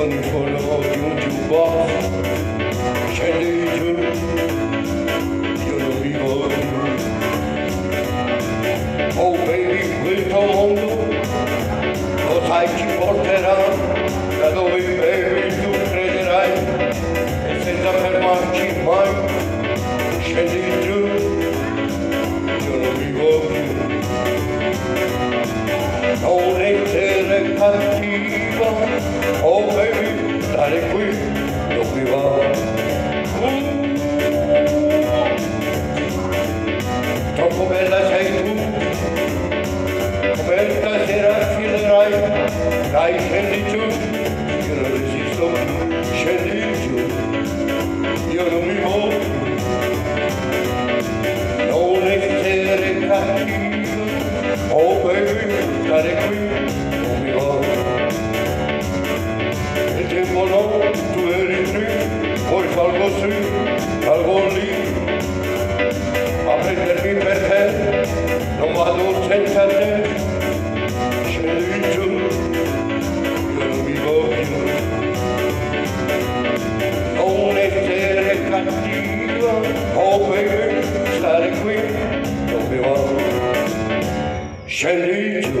con il colore di un jukebox scende giù io non vivo più oh baby questo mondo lo sai ci porterà da dove baby tu crederai e senza fermarci mai scendi giù io non vivo più non cattiva, oh non mi. Mm. Troppo bella sei tu, questa sera sfilerai, dai scendi giù, io non resisto più, scendi giù, io non mi muovo non essere cattivo, oh baby, stare qui, No, tu eri qui, poi salgo su, salgo lì, a prendermi per te, non vado senza te, scendi giù, io non mi voglio. Non essere cattiva, oh baby, stare qui, non mi va. Scendi giù,